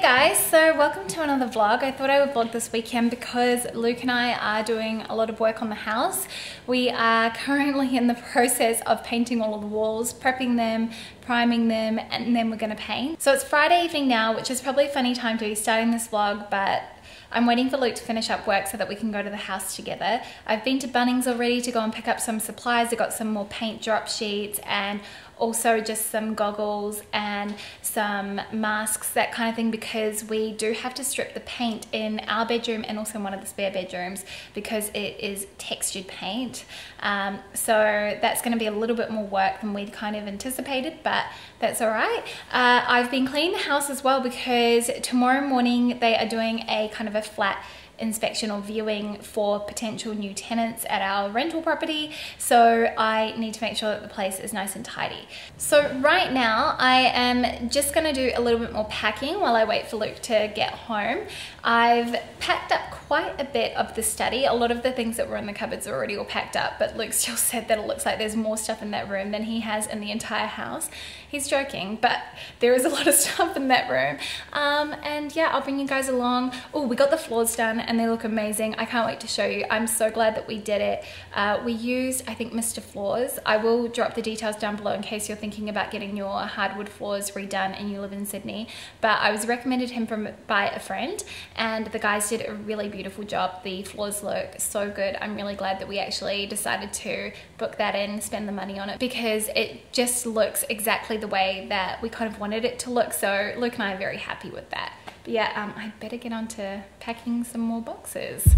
Hey guys, so welcome to another vlog. I thought I would vlog this weekend because Luke and I are doing a lot of work on the house. We are currently in the process of painting all of the walls, prepping them, priming them, and then we're gonna paint. So it's Friday evening now, which is probably a funny time to be starting this vlog, but I'm waiting for Luke to finish up work so that we can go to the house together. I've been to Bunnings already to go and pick up some supplies. I got some more paint drop sheets and also just some goggles and some masks, that kind of thing, because we do have to strip the paint in our bedroom and also in one of the spare bedrooms because it is textured paint. Um, so that's going to be a little bit more work than we'd kind of anticipated, but that's all right. Uh, I've been cleaning the house as well because tomorrow morning they are doing a kind of a flat inspection or viewing for potential new tenants at our rental property. So I need to make sure that the place is nice and tidy. So right now I am just gonna do a little bit more packing while I wait for Luke to get home. I've packed up quite a bit of the study. A lot of the things that were in the cupboards are already all packed up, but Luke still said that it looks like there's more stuff in that room than he has in the entire house. He's joking, but there is a lot of stuff in that room. Um, and yeah, I'll bring you guys along. Oh, we got the floors done and they look amazing. I can't wait to show you. I'm so glad that we did it. Uh, we used, I think, Mr. Floors. I will drop the details down below in case you're thinking about getting your hardwood floors redone and you live in Sydney. But I was recommended him from by a friend and the guys did a really beautiful job. The floors look so good. I'm really glad that we actually decided to book that in, spend the money on it because it just looks exactly the way that we kind of wanted it to look. So Luke and I are very happy with that. But yeah, um, I better get on to packing some more boxes.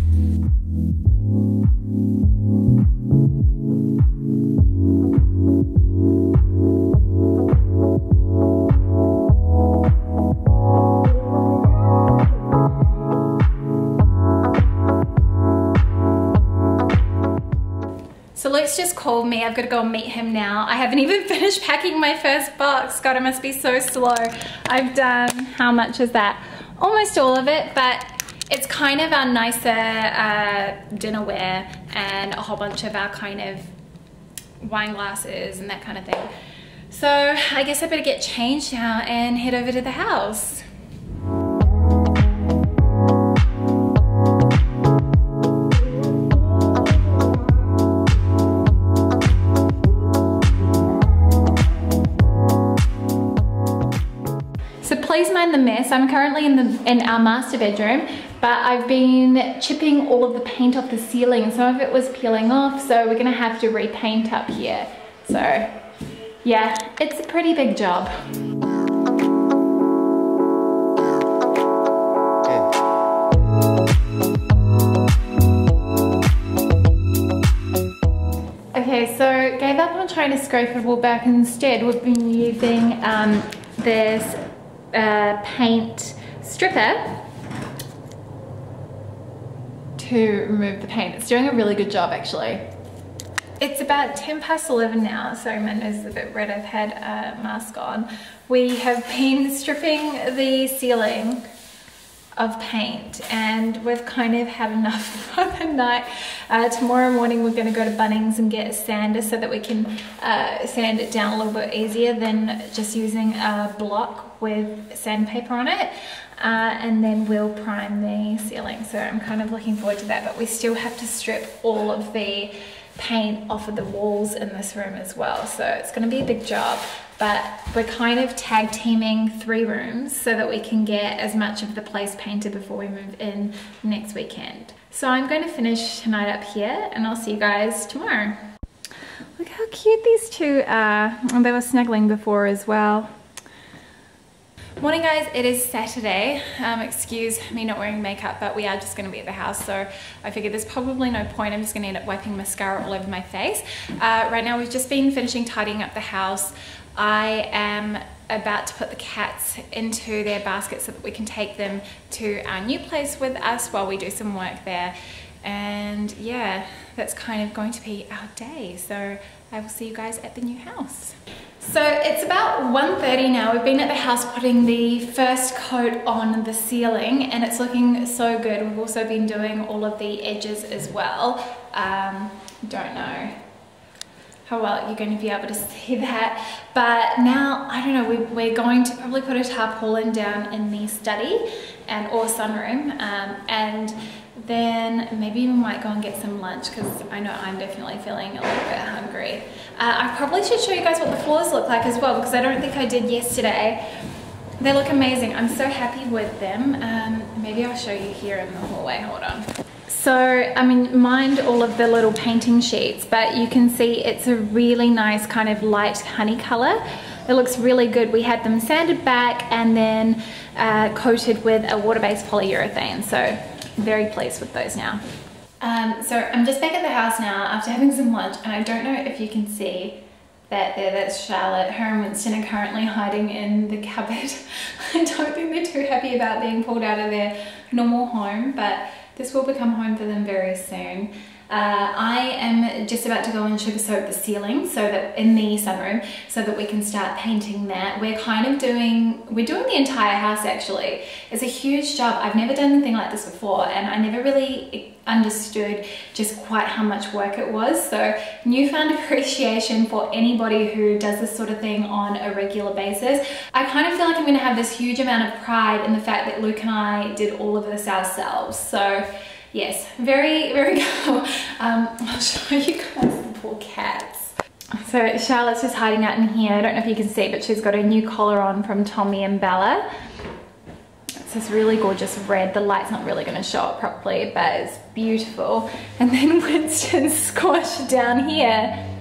I've got to go meet him now. I haven't even finished packing my first box. God, I must be so slow. I've done, how much is that? Almost all of it, but it's kind of our nicer uh, dinnerware and a whole bunch of our kind of wine glasses and that kind of thing. So I guess I better get changed now and head over to the house. The mess. I'm currently in the in our master bedroom, but I've been chipping all of the paint off the ceiling. Some of it was peeling off, so we're gonna have to repaint up here. So yeah, it's a pretty big job. Okay, so gave up on trying to scrape it all back. Instead, we've been using um, this paint stripper to remove the paint. It's doing a really good job actually. It's about 10 past 11 now. Sorry, my nose is a bit red. I've had a mask on. We have been stripping the ceiling of paint and we've kind of had enough for the night. Uh, tomorrow morning we're going to go to Bunnings and get a sander so that we can uh, sand it down a little bit easier than just using a block with sandpaper on it. Uh, and then we'll prime the ceiling. So I'm kind of looking forward to that, but we still have to strip all of the paint off of the walls in this room as well. So it's gonna be a big job, but we're kind of tag teaming three rooms so that we can get as much of the place painted before we move in next weekend. So I'm going to finish tonight up here and I'll see you guys tomorrow. Look how cute these two are. And they were snuggling before as well. Morning guys, it is Saturday. Um, excuse me not wearing makeup, but we are just gonna be at the house, so I figured there's probably no point. I'm just gonna end up wiping mascara all over my face. Uh, right now we've just been finishing tidying up the house. I am about to put the cats into their basket so that we can take them to our new place with us while we do some work there. And yeah, that's kind of going to be our day. So I will see you guys at the new house. So it's about 1.30 now. We've been at the house putting the first coat on the ceiling and it's looking so good. We've also been doing all of the edges as well. Um, don't know how well you're going to be able to see that. But now, I don't know, we, we're going to probably put a tarpaulin down in the study and or sunroom um, and then maybe we might go and get some lunch because I know I'm definitely feeling a little bit hungry. Uh, I probably should show you guys what the floors look like as well because I don't think I did yesterday. They look amazing. I'm so happy with them. Um, maybe I'll show you here in the hallway. Hold on. So, I mean, mind all of the little painting sheets, but you can see it's a really nice kind of light honey color. It looks really good. We had them sanded back and then uh, coated with a water-based polyurethane. So very pleased with those now. Um, so I'm just back at the house now after having some lunch and I don't know if you can see that there, that's Charlotte. Her and Winston are currently hiding in the cupboard. I don't think they're too happy about being pulled out of their normal home, but this will become home for them very soon. Uh, I am just about to go and sugar soap the ceiling so that in the sunroom so that we can start painting that. We're kind of doing, we're doing the entire house actually. It's a huge job. I've never done anything like this before and I never really understood just quite how much work it was. So newfound appreciation for anybody who does this sort of thing on a regular basis. I kind of feel like I'm gonna have this huge amount of pride in the fact that Luke and I did all of this ourselves. So yes, very, very cool. Um, I'll show you guys the poor cats. So Charlotte's just hiding out in here. I don't know if you can see, but she's got a new collar on from Tommy and Bella. It's this really gorgeous red. The light's not really gonna show it properly, but it's beautiful. And then Winston squashed down here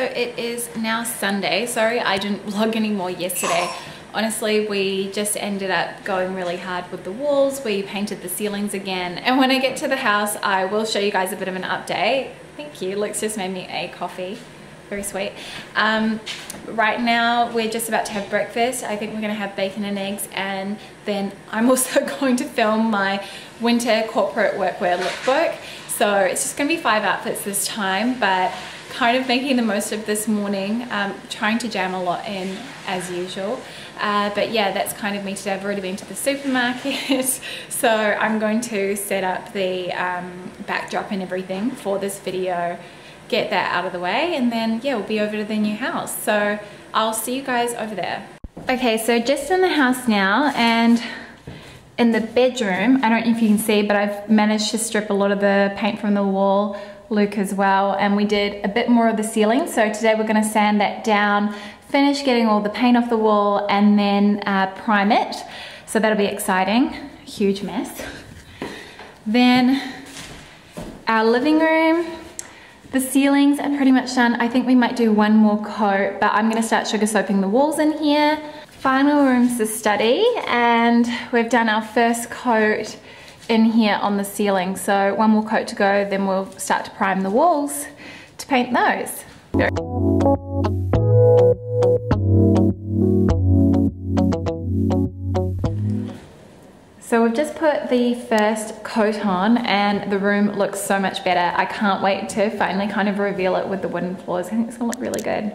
it is now Sunday. Sorry, I didn't vlog anymore yesterday. Honestly, we just ended up going really hard with the walls. We painted the ceilings again. And when I get to the house, I will show you guys a bit of an update. Thank you. Luke's just made me a coffee. Very sweet. Um, right now, we're just about to have breakfast. I think we're gonna have bacon and eggs. And then I'm also going to film my winter corporate workwear lookbook. So it's just gonna be five outfits this time, but kind of making the most of this morning, um, trying to jam a lot in as usual. Uh, but yeah, that's kind of me today. I've already been to the supermarket, so I'm going to set up the um, backdrop and everything for this video, get that out of the way, and then yeah, we'll be over to the new house. So I'll see you guys over there. Okay, so just in the house now, and in the bedroom, I don't know if you can see, but I've managed to strip a lot of the paint from the wall Luke as well and we did a bit more of the ceiling. So today we're going to sand that down finish getting all the paint off the wall and then uh, prime it. So that'll be exciting. Huge mess. Then our living room. The ceilings are pretty much done. I think we might do one more coat but I'm gonna start sugar soaping the walls in here. Final room's the study and we've done our first coat in here on the ceiling. So one more coat to go, then we'll start to prime the walls to paint those. So we've just put the first coat on and the room looks so much better. I can't wait to finally kind of reveal it with the wooden floors. I think it's gonna look really good.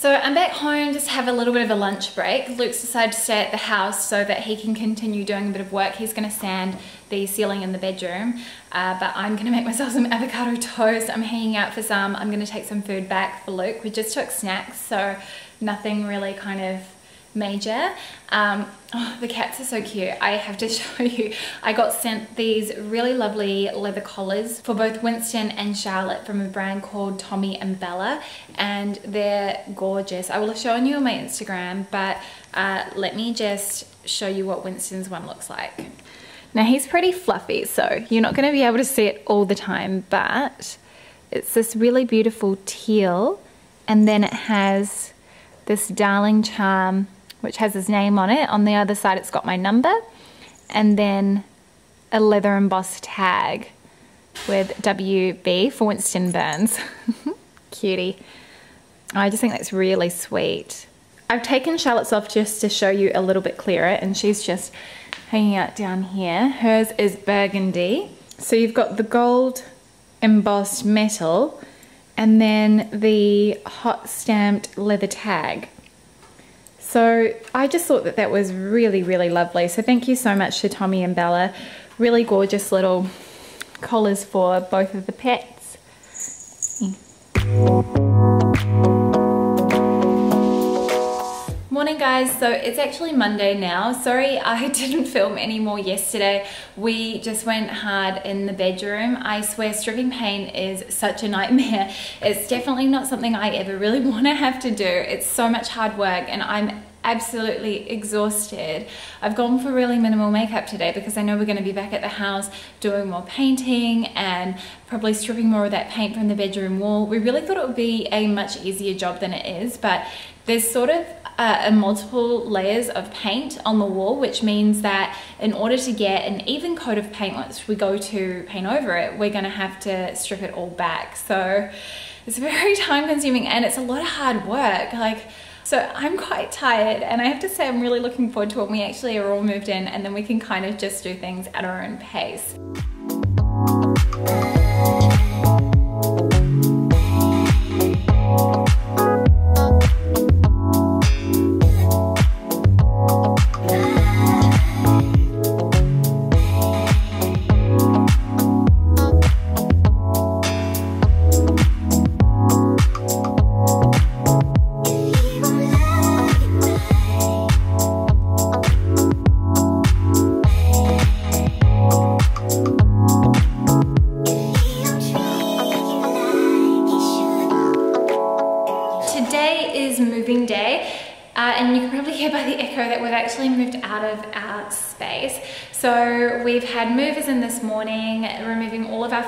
So I'm back home just have a little bit of a lunch break. Luke's decided to stay at the house so that he can continue doing a bit of work. He's gonna sand the ceiling in the bedroom, uh, but I'm gonna make myself some avocado toast. I'm hanging out for some. I'm gonna take some food back for Luke. We just took snacks, so nothing really kind of major. Um, oh, the cats are so cute. I have to show you. I got sent these really lovely leather collars for both Winston and Charlotte from a brand called Tommy and Bella and they're gorgeous. I will have shown you on my Instagram but uh, let me just show you what Winston's one looks like. Now he's pretty fluffy so you're not going to be able to see it all the time but It's this really beautiful teal and then it has this Darling Charm which has his name on it. On the other side it's got my number and then a leather embossed tag with WB for Winston Burns. Cutie. I just think that's really sweet. I've taken Charlotte's off just to show you a little bit clearer and she's just hanging out down here. Hers is burgundy. So you've got the gold embossed metal and then the hot stamped leather tag. So I just thought that that was really, really lovely. So thank you so much to Tommy and Bella. Really gorgeous little collars for both of the pets. Morning guys, so it's actually Monday now. Sorry I didn't film any more yesterday. We just went hard in the bedroom. I swear stripping paint is such a nightmare. It's definitely not something I ever really want to have to do. It's so much hard work and I'm absolutely exhausted. I've gone for really minimal makeup today because I know we're going to be back at the house doing more painting and probably stripping more of that paint from the bedroom wall. We really thought it would be a much easier job than it is, but there's sort of uh, a multiple layers of paint on the wall, which means that in order to get an even coat of paint once we go to paint over it, we're gonna have to strip it all back. So it's very time consuming and it's a lot of hard work. Like so I'm quite tired and I have to say I'm really looking forward to when we actually are all moved in and then we can kind of just do things at our own pace.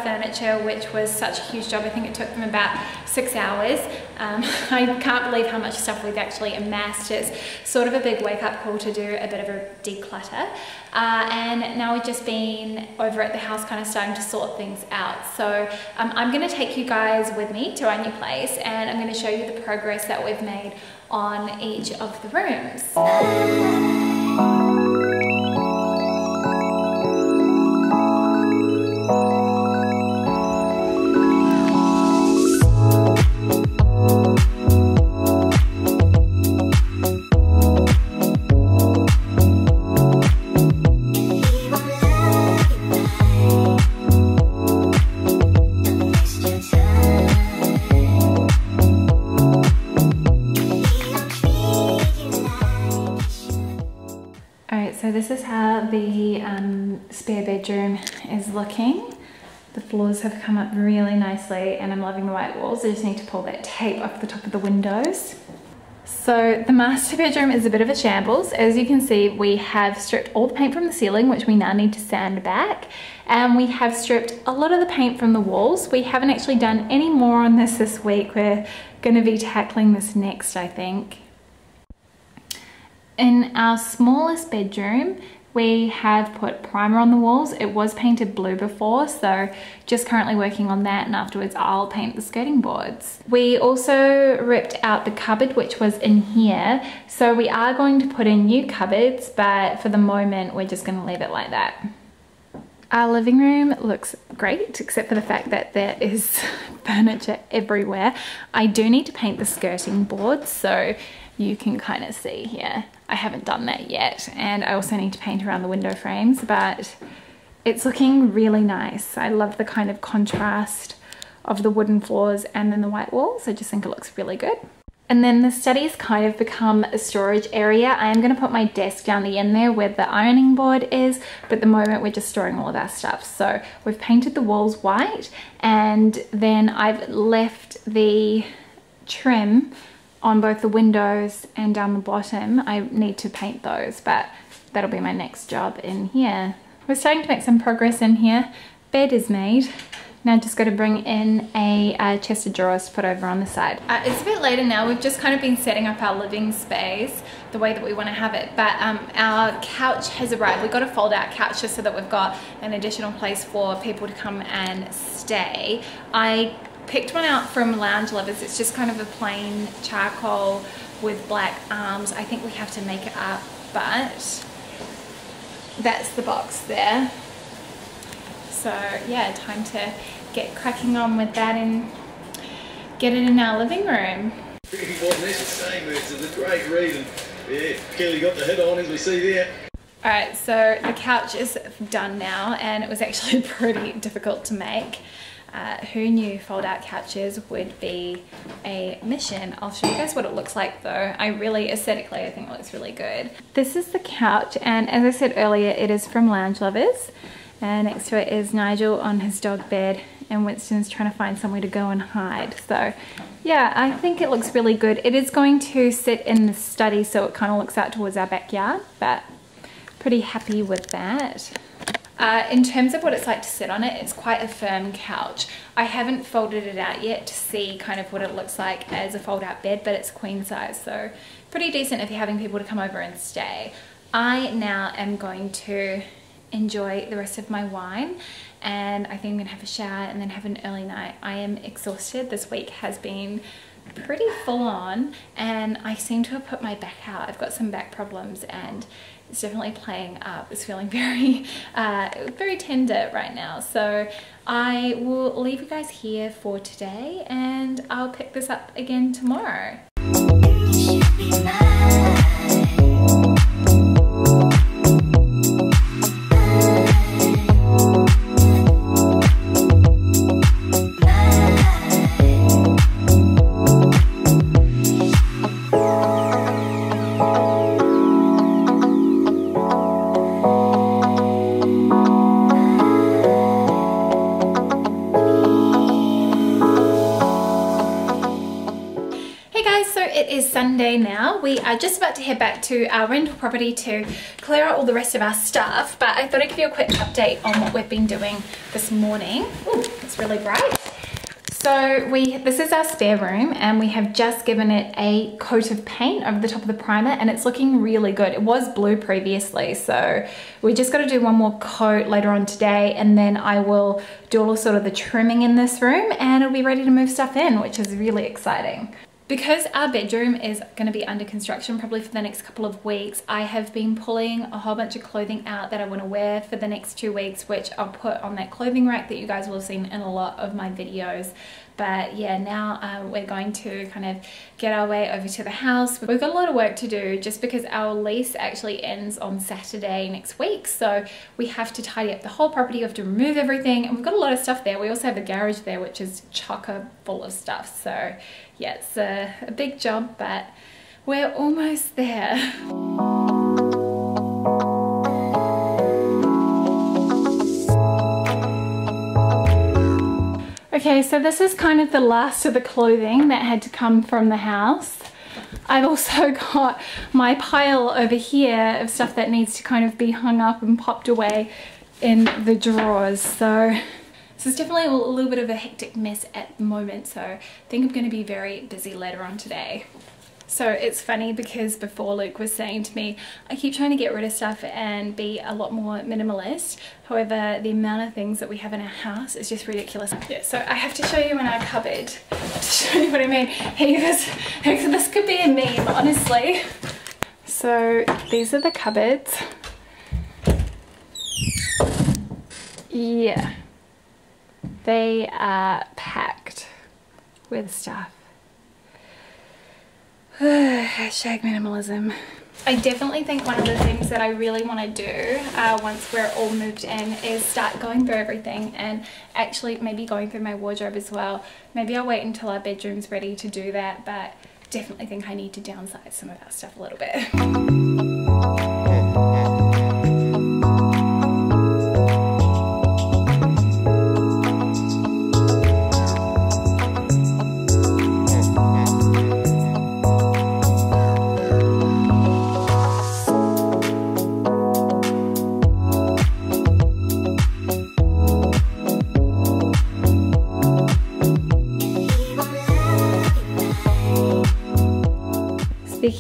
Furniture, which was such a huge job. I think it took them about six hours. Um, I can't believe how much stuff we've actually amassed. It's sort of a big wake up call to do a bit of a declutter. Uh, and now we've just been over at the house kind of starting to sort things out. So um, I'm gonna take you guys with me to our new place and I'm gonna show you the progress that we've made on each of the rooms. Um, spare bedroom is looking. The floors have come up really nicely and I'm loving the white walls. I just need to pull that tape off the top of the windows. So the master bedroom is a bit of a shambles. As you can see, we have stripped all the paint from the ceiling, which we now need to sand back. And we have stripped a lot of the paint from the walls. We haven't actually done any more on this this week. We're gonna be tackling this next, I think. In our smallest bedroom, we have put primer on the walls. It was painted blue before, so just currently working on that and afterwards I'll paint the skirting boards. We also ripped out the cupboard which was in here. So we are going to put in new cupboards, but for the moment we're just gonna leave it like that. Our living room looks great, except for the fact that there is furniture everywhere. I do need to paint the skirting boards, so you can kind of see here. I haven't done that yet. And I also need to paint around the window frames, but it's looking really nice. I love the kind of contrast of the wooden floors and then the white walls. I just think it looks really good. And then the study's kind of become a storage area. I am going to put my desk down the end there where the ironing board is, but at the moment we're just storing all of our stuff. So we've painted the walls white and then I've left the trim on both the windows and down the bottom. I need to paint those, but that'll be my next job in here. We're starting to make some progress in here. Bed is made. Now just got to bring in a, a chest of drawers to put over on the side. Uh, it's a bit later now. We've just kind of been setting up our living space the way that we want to have it. But um, our couch has arrived. We've got a fold out couch just so that we've got an additional place for people to come and stay. I picked one out from Lounge Lovers. It's just kind of a plain charcoal with black arms. I think we have to make it up, but that's the box there. So yeah, time to get cracking on with that and get it in our living room. Pretty what this is saying, it's a great reason. Yeah, Kelly got the head on as we see there. Alright, so the couch is done now and it was actually pretty difficult to make. Uh, who knew fold out couches would be a mission. I'll show you guys what it looks like though. I really, aesthetically, I think it looks really good. This is the couch and as I said earlier, it is from Lounge Lovers. And next to it is Nigel on his dog bed and Winston's trying to find somewhere to go and hide. So yeah, I think it looks really good. It is going to sit in the study so it kind of looks out towards our backyard, but pretty happy with that. Uh, in terms of what it's like to sit on it, it's quite a firm couch. I haven't folded it out yet to see kind of what it looks like as a fold out bed, but it's queen size, so pretty decent if you're having people to come over and stay. I now am going to enjoy the rest of my wine and I think I'm gonna have a shower and then have an early night. I am exhausted. This week has been pretty full on and I seem to have put my back out. I've got some back problems and it's definitely playing up. It's feeling very, uh, very tender right now. So I will leave you guys here for today and I'll pick this up again tomorrow. Sunday now. We are just about to head back to our rental property to clear out all the rest of our stuff, but I thought I'd give you a quick update on what we've been doing this morning. Ooh, it's really bright. So we, this is our spare room and we have just given it a coat of paint over the top of the primer and it's looking really good. It was blue previously, so we just got to do one more coat later on today and then I will do all sort of the trimming in this room and it'll be ready to move stuff in, which is really exciting. Because our bedroom is going to be under construction probably for the next couple of weeks, I have been pulling a whole bunch of clothing out that I want to wear for the next two weeks, which I'll put on that clothing rack that you guys will have seen in a lot of my videos. But yeah now uh, we're going to kind of get our way over to the house. We've got a lot of work to do just because our lease actually ends on Saturday next week. So we have to tidy up the whole property we have to remove everything and we've got a lot of stuff there. We also have a garage there which is chocker full of stuff. So yeah it's a, a big job but we're almost there Okay, so this is kind of the last of the clothing that had to come from the house. I've also got my pile over here of stuff that needs to kind of be hung up and popped away in the drawers. So this is definitely a little bit of a hectic mess at the moment. So I think I'm going to be very busy later on today. So it's funny because before Luke was saying to me, I keep trying to get rid of stuff and be a lot more minimalist. However, the amount of things that we have in our house is just ridiculous. Yeah, so I have to show you in our cupboard to show you what I mean. Hey, this, this could be a meme, honestly. So these are the cupboards. Yeah, they are packed with stuff. Hashtag minimalism. I definitely think one of the things that I really want to do uh, once we're all moved in is start going through everything and actually maybe going through my wardrobe as well. Maybe I'll wait until our bedroom's ready to do that but definitely think I need to downsize some of our stuff a little bit.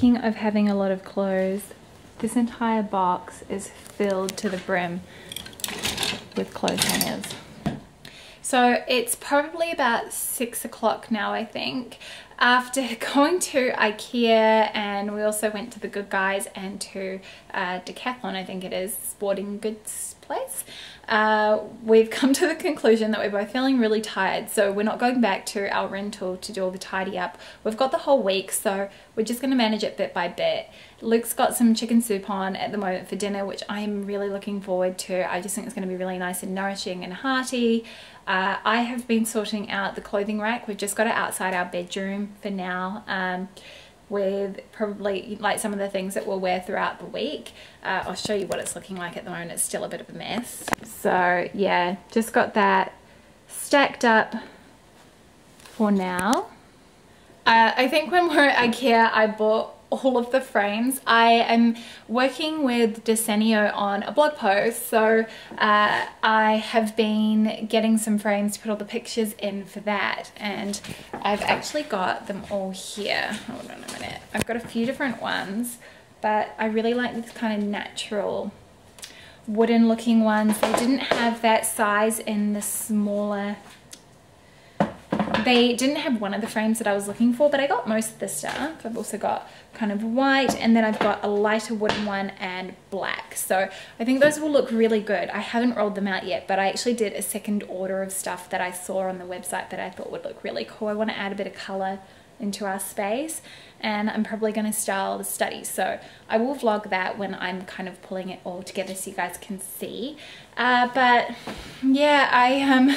Speaking of having a lot of clothes, this entire box is filled to the brim with clothes hangers. So it's probably about six o'clock now, I think. After going to Ikea and we also went to the Good Guys and to uh, Decathlon, I think it is, sporting goods place uh, we've come to the conclusion that we're both feeling really tired so we're not going back to our rental to do all the tidy up. We've got the whole week so we're just going to manage it bit by bit. Luke's got some chicken soup on at the moment for dinner which I'm really looking forward to. I just think it's going to be really nice and nourishing and hearty. Uh, I have been sorting out the clothing rack. We've just got it outside our bedroom for now. Um, with probably like some of the things that we'll wear throughout the week. Uh, I'll show you what it's looking like at the moment. It's still a bit of a mess. So yeah, just got that stacked up for now. Uh, I think when we're at Ikea, I bought all of the frames. I am working with Desenio on a blog post, so uh, I have been getting some frames to put all the pictures in for that, and I've actually got them all here. Hold on a minute. I've got a few different ones, but I really like this kind of natural wooden looking ones. They didn't have that size in the smaller they didn't have one of the frames that I was looking for, but I got most of the stuff. I've also got kind of white and then I've got a lighter wooden one and black. So I think those will look really good. I haven't rolled them out yet, but I actually did a second order of stuff that I saw on the website that I thought would look really cool. I want to add a bit of color into our space and I'm probably going to style the study so I will vlog that when I'm kind of pulling it all together so you guys can see uh, but yeah I um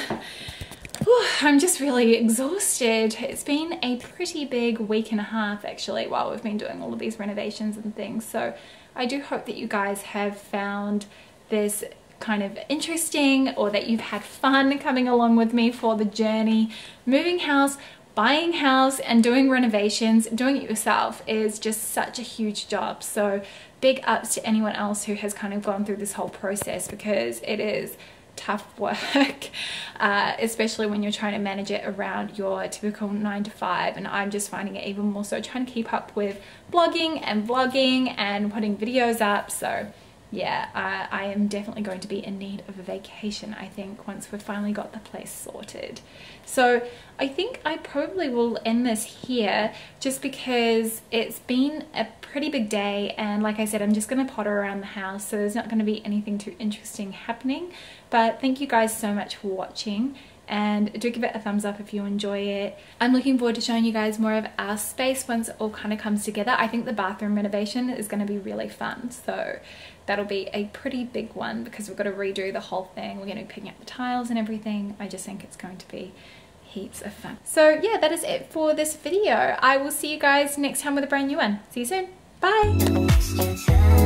I'm just really exhausted. It's been a pretty big week and a half actually while we've been doing all of these renovations and things. So I do hope that you guys have found this kind of interesting or that you've had fun coming along with me for the journey. Moving house, buying house and doing renovations, doing it yourself is just such a huge job. So big ups to anyone else who has kind of gone through this whole process because it is tough work, uh, especially when you're trying to manage it around your typical nine to five. And I'm just finding it even more so trying to keep up with blogging and vlogging and putting videos up. So yeah, I, I am definitely going to be in need of a vacation, I think, once we've finally got the place sorted. So I think I probably will end this here just because it's been a pretty big day and like I said, I'm just going to potter around the house, so there's not going to be anything too interesting happening. But thank you guys so much for watching and do give it a thumbs up if you enjoy it. I'm looking forward to showing you guys more of our space once it all kind of comes together. I think the bathroom renovation is going to be really fun. So that'll be a pretty big one because we've got to redo the whole thing. We're going to be picking up the tiles and everything. I just think it's going to be heaps of fun. So yeah, that is it for this video. I will see you guys next time with a brand new one. See you soon. Bye.